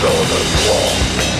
Solomon Law.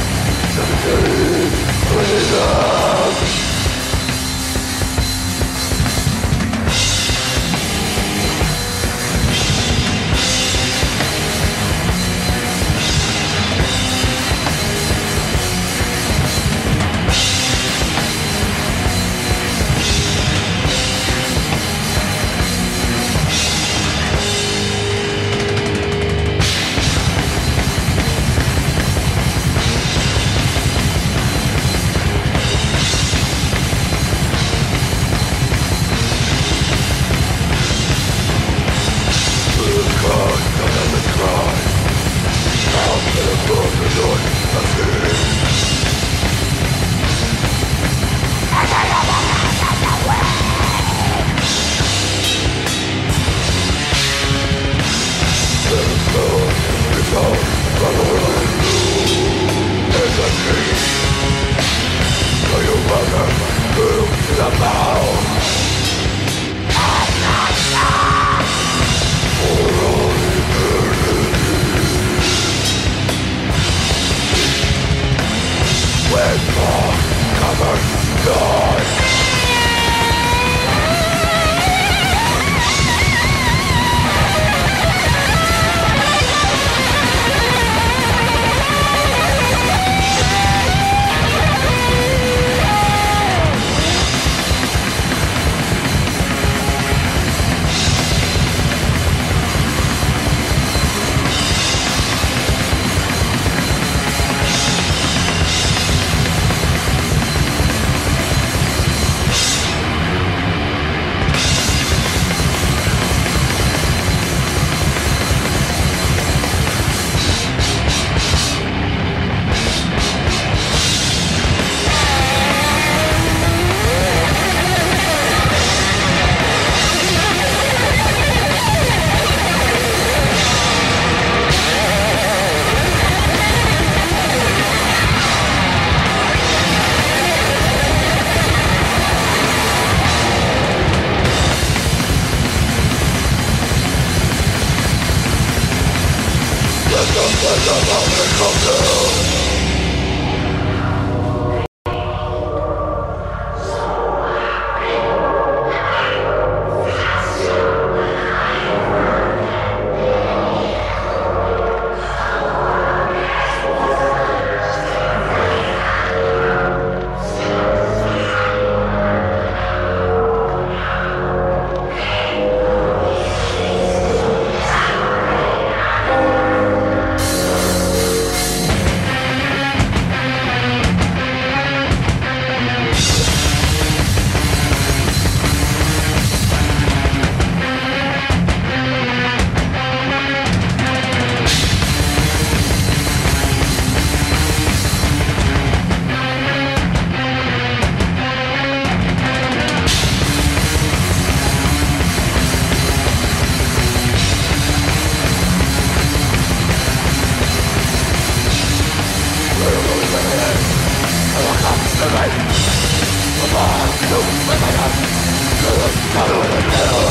Oh,